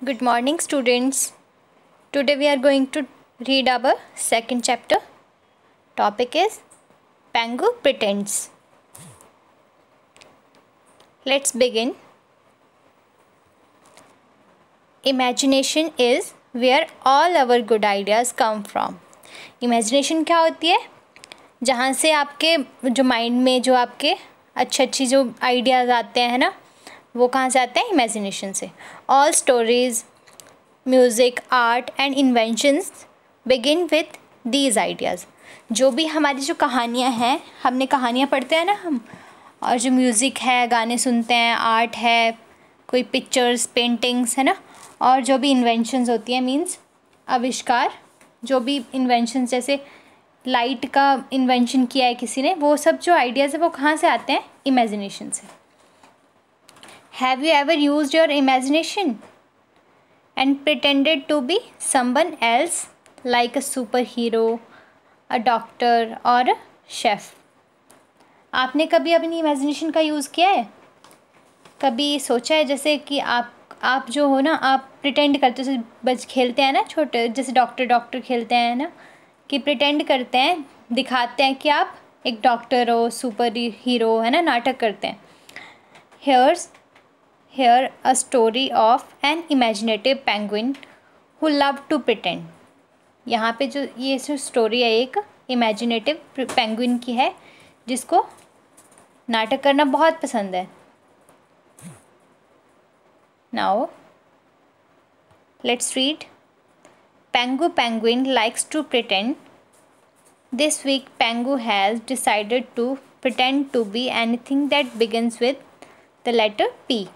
Good morning, students. Today we are going to read our second chapter. Topic is Pangu Pretends. Let's begin. Imagination is where all our good ideas come from. Imagination क्या होती है जहाँ से आपके जो mind में जो आपके अच्छी अच्छी जो आइडियाज़ आते हैं ना वो कहाँ से आते हैं? इमेजिनेशन से। All stories music art and inventions begin with these ideas जो भी हमारी जो कहानियाँ हैं, हमने कहानियाँ पढ़ते हैं ना हम, और जो म्यूज़िक है, गाने सुनते हैं आर्ट है, कोई पिक्चर्स पेंटिंग्स है ना, और जो भी इन्वेंशंस होती हैं मीन्स आविष्कार, जो भी इन्वेंशंस जैसे लाइट का इन्वेंशन किया है किसी ने, वो सब जो आइडियाज़ है, वो कहाँ से आते हैं? इमेजिनेशन से। Have you ever use your imagination and pretended to be else like a superhero a doctor और अ शेफ़ आपने कभी अपनी इमेजिनेशन का यूज़ किया है? कभी सोचा है जैसे कि आप आप जो हो ना, आप प्रिटेंड करते हो बच, खेलते हैं ना छोटे, जैसे डॉक्टर डॉक्टर खेलते हैं ना, कि प्रिटेंड करते हैं, दिखाते हैं कि आप एक डॉक्टर हो सुपर हीरो है ना, नाटक करते हैं। Here's here a story of an imaginative penguin who love to pretend यहाँ पे जो ये जो स्टोरी है, एक इमेजिनेटिव पेंगुइन की है, जिसको नाटक करना बहुत पसंद है। Now let's read Pengu penguin likes to pretend this week Pengu has decided to pretend to be anything that begins with the letter P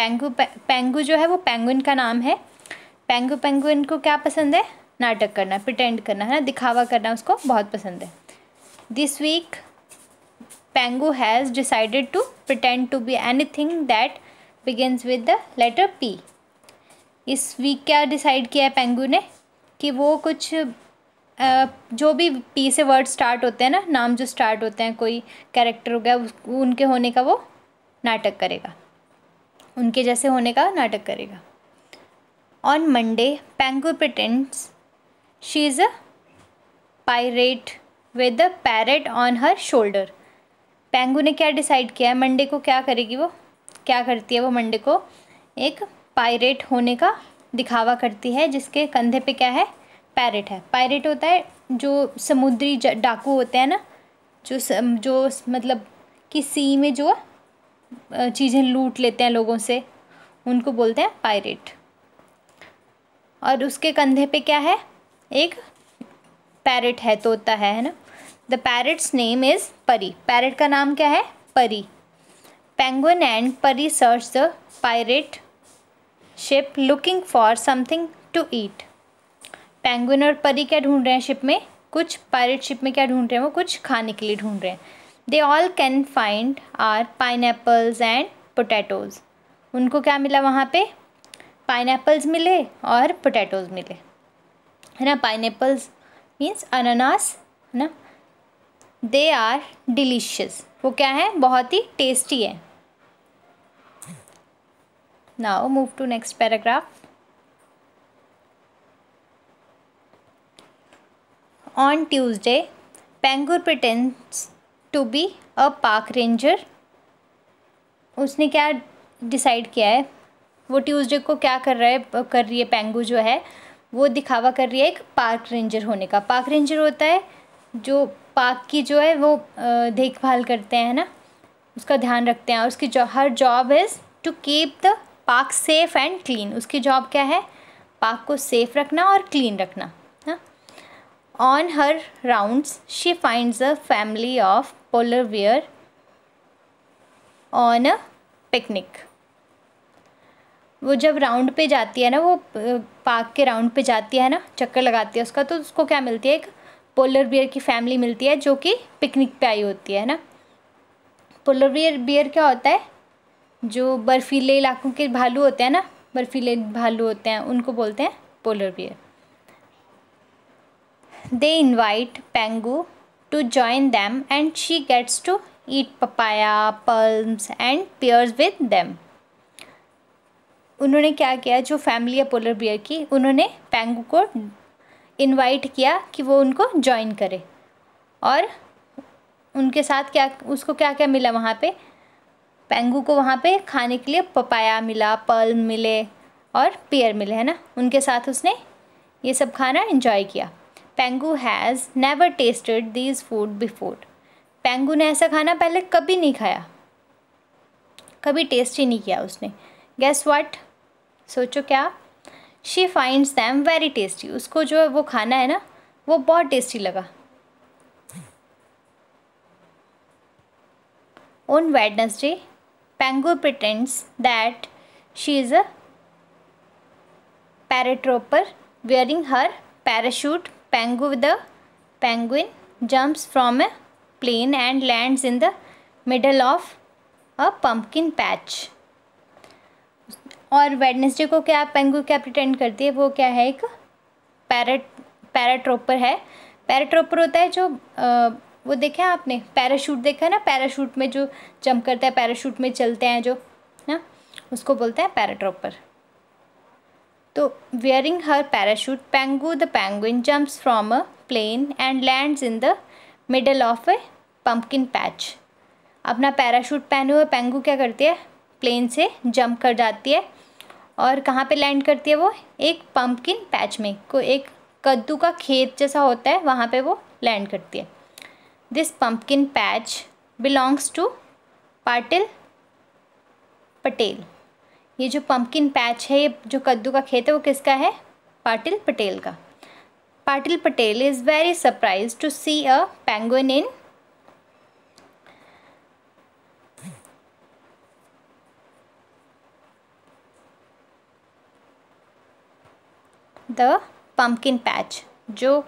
Pengu Pengu जो है वो पेंगुइन का नाम है। पेंगू पेंगुइन को क्या पसंद है? नाटक करना प्रिटेंड करना, है ना? दिखावा करना उसको बहुत पसंद है। This week Pengu has decided to pretend to be anything that begins with the letter P इस वीक क्या डिसाइड किया है पेंगू ने? कि वो कुछ जो भी पी से वर्ड स्टार्ट होते हैं ना, नाम जो स्टार्ट होते हैं, कोई कैरेक्टर हो गया उनके होने का वो नाटक करेगा। उनके जैसे होने का नाटक करेगा। On Monday Pengu pretends she is a pirate with a parrot on her shoulder Pengu ने क्या डिसाइड किया है? मंडे को क्या करेगी वो? क्या करती है वो मंडे को? एक पायरेट होने का दिखावा करती है, जिसके कंधे पे क्या है? पैरेट है। पायरेट होता है जो समुद्री डाकू होते हैं ना, जो जो मतलब कि सी में जो चीज़ें लूट लेते हैं लोगों से, उनको बोलते हैं पायरेट। और उसके कंधे पे क्या है? एक पैरेट है, तोता है है ना? The parrot's name is Pari parrot का नाम क्या है? Pari penguin and Pari search the pirate ship looking for something to eat penguin और परी क्या ढूंढ रहे हैं शिप में? कुछ पायरेट शिप में क्या ढूंढ रहे हैं? वो कुछ खाने के लिए ढूंढ रहे हैं। They all can find are pineapples and potatoes उनको क्या मिला वहाँ पे? पाइन मिले और पोटैटोज़ मिले। है ना? पाइन एप्पल्स मीन्स अनानास है ना? दे आर डिलीशियस वो क्या है? बहुत ही टेस्टी है। Now move to next paragraph. On Tuesday, Pangur pretends to be a park ranger उसने क्या डिसाइड किया है? वो ट्यूसडे को क्या कर रहा है? कर रही है पेंगू जो है, वो दिखावा कर रही है एक पार्क रेंजर होने का। पार्क रेंजर होता है जो पार्क की जो है वो देखभाल करते हैं ना? उसका ध्यान रखते हैं और उसकी जो, her job is to keep the park safe and clean उसकी जॉब क्या है? पार्क को सेफ़ रखना और क्लीन रखना on her rounds she finds a family of polar bear on a picnic वो जब राउंड पे जाती है ना, वो पार्क के राउंड पे जाती है ना, चक्कर लगाती है उसका तो उसको क्या मिलती है? एक पोलर बियर की फैमिली मिलती है, जो कि पिकनिक पे आई होती है ना। पोलर बियर बियर क्या होता है? जो बर्फ़ीले इलाकों के भालू होते हैं ना, बर्फ़ीले भालू होते हैं, उनको बोलते हैं polar bear they invite Pengu to join them and she gets to eat papaya plums and pears with them उन्होंने क्या किया? जो फैमिली है पोलर बियर की, उन्होंने पेंगू को इनवाइट किया कि वो उनको ज्वाइन करे। और उनके साथ क्या, उसको क्या क्या मिला वहाँ पे? पेंगू को वहाँ पे खाने के लिए पपाया मिला पल मिले और पेयर मिले, है ना? उनके साथ उसने ये सब खाना इन्जॉय किया। Pengu has never tasted these food before Pengu ने ऐसा खाना पहले कभी नहीं खाया। कभी टेस्ट ही नहीं किया उसने। गेस वट सोचो क्या? She finds them very tasty उसको जो है वो खाना है ना, वो बहुत टेस्टी लगा। On Wednesday Pengu pretends that she is a paratrooper wearing her parachute pengu the penguin jumps from a plane and lands in the middle of a pumpkin patch. और वेडनेसडे को क्या पेंगू क्या प्रिटेंड करती है? वो क्या है एक पैरट पैराट्रोपर है। पैराट्रोपर होता है जो आ, वो देखा है आपने? पैराशूट देखा है ना? पैराशूट में जो जंप करता है पैराशूट में चलते हैं जो ना? उसको बोलते हैं पैराट्रोपर तो wearing her parachute, Pangu the penguin jumps from a plane and lands in the middle of a pumpkin patch. अपना पैराशूट पहने हुए पेंगू क्या करती है? प्लेन से जंप कर जाती है और कहाँ पे लैंड करती है वो? एक पम्पकिन पैच में को एक कद्दू का खेत जैसा होता है वहाँ पे वो लैंड करती है। This pumpkin patch belongs to Patil Patel ये जो पम्पकिन पैच है, ये जो कद्दू का खेत है, वो किसका है? पाटिल पटेल का। Patil Patel is very surprise to see a penguin in the pumpkin patch जो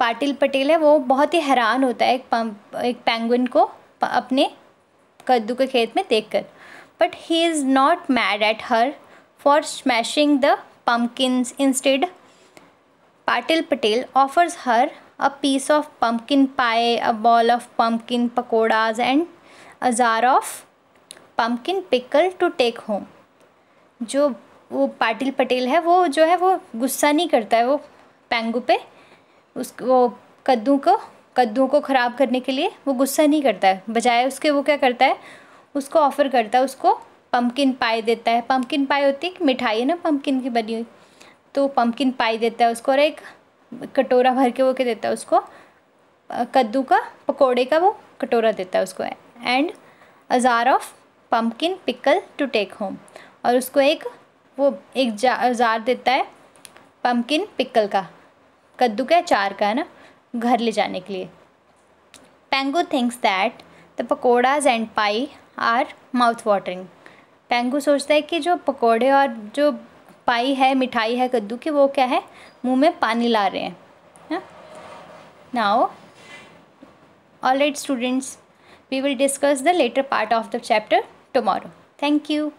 पाटिल पटेल है, वो बहुत ही हैरान होता है एक पम्प एक पेंगुइन को अपने कद्दू के खेत में देखकर। But he is not mad at her for smashing the pumpkins. Instead, Patil Patel offers her a piece of pumpkin pie, a ball of pumpkin pakoras, and a jar of pumpkin pickle to take home. जो वो पाटिल पटेल है वो जो है वो गुस्सा नहीं करता है वो पेंगू पे उस वो कद्दू को कद्दू को ख़राब करने के लिए वो गुस्सा नहीं करता है बजाय उसके वो क्या करता है उसको ऑफ़र करता है, उसको पम्पकिन पाई देता है। पम्पकिन पाई होती है कि मिठाई है ना पम्पकिन की बनी हुई। तो पम्पकिन पाई देता है उसको और एक कटोरा भर के वो क्या देता है उसको? कद्दू का, पकोड़े का वो कटोरा देता है उसको। And a jar of pumpkin pickle to take home और उसको एक, वो एक जार देता है पम्पकिन पिकल का। कद्दू का चार का, है ना? घर ले जाने के लिए। Pengo thinks that the pakoras and pie are mouth watering. Pengu सोचता है कि जो पकोड़े और जो पाई है, मिठाई है, कद्दू की, वो क्या है? मुँह में पानी ला रहे हैं। Now all right students we will discuss the latter part of the chapter tomorrow thank you